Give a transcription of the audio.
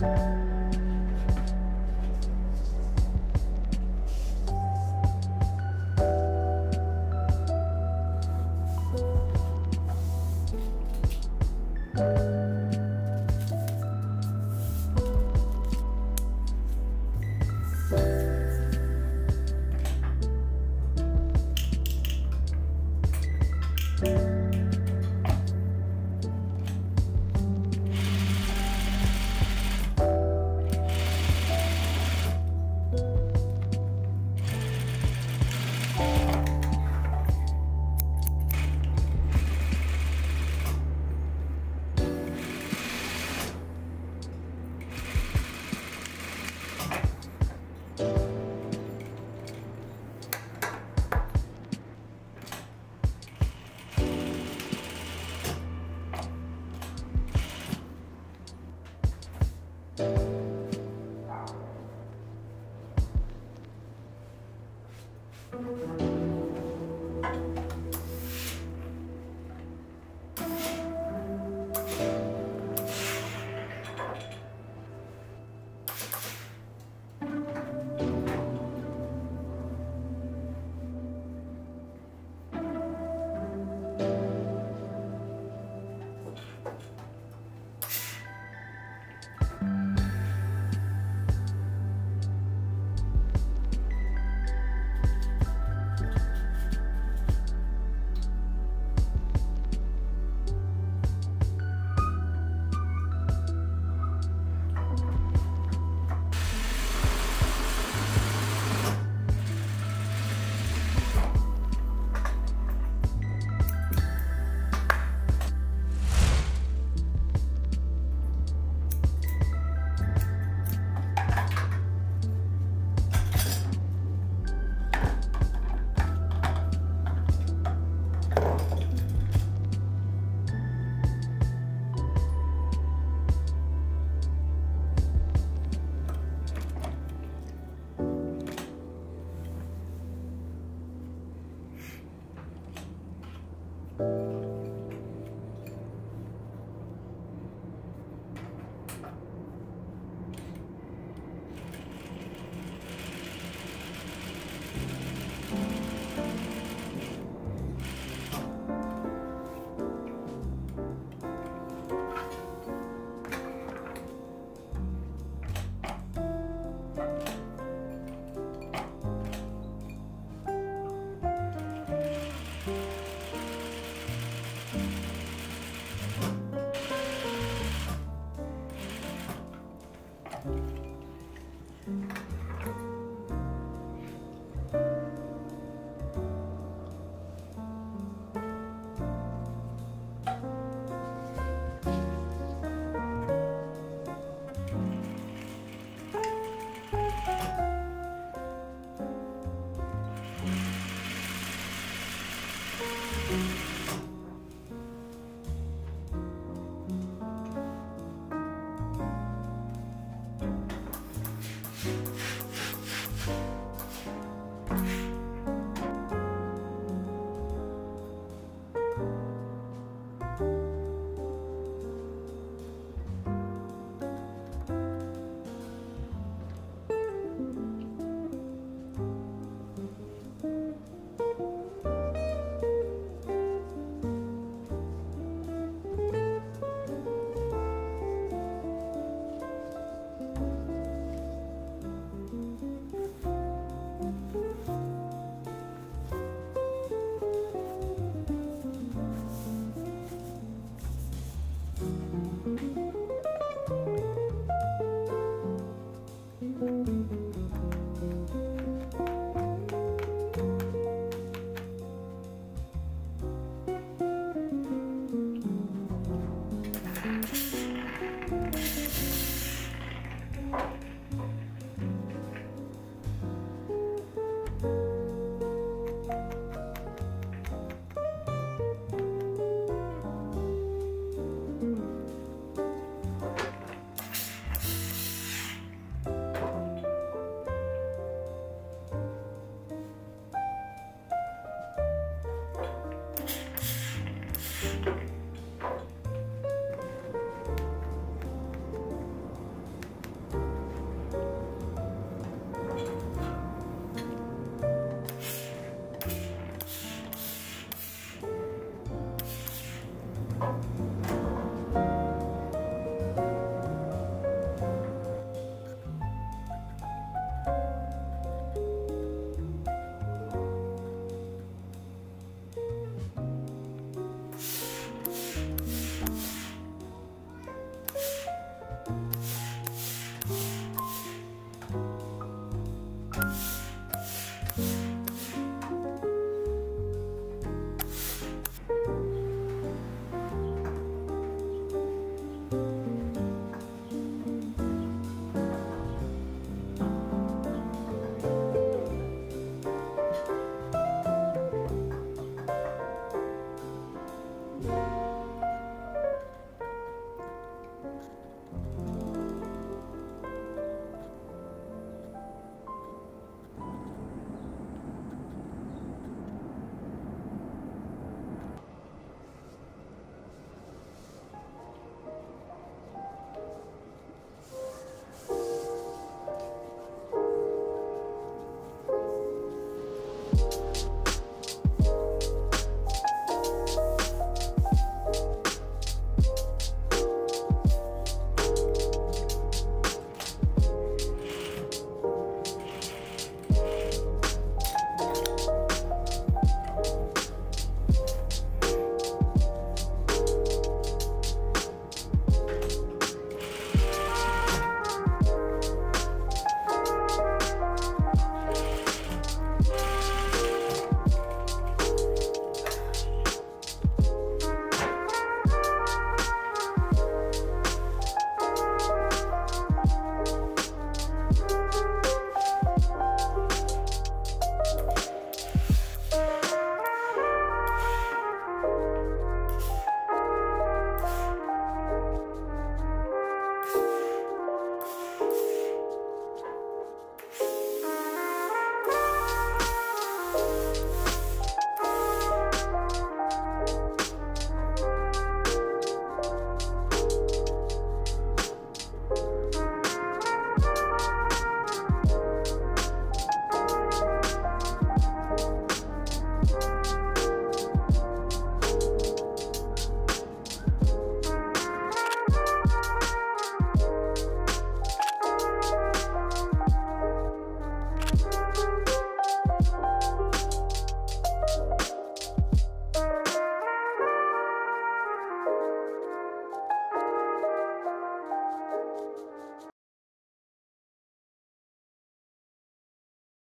うん。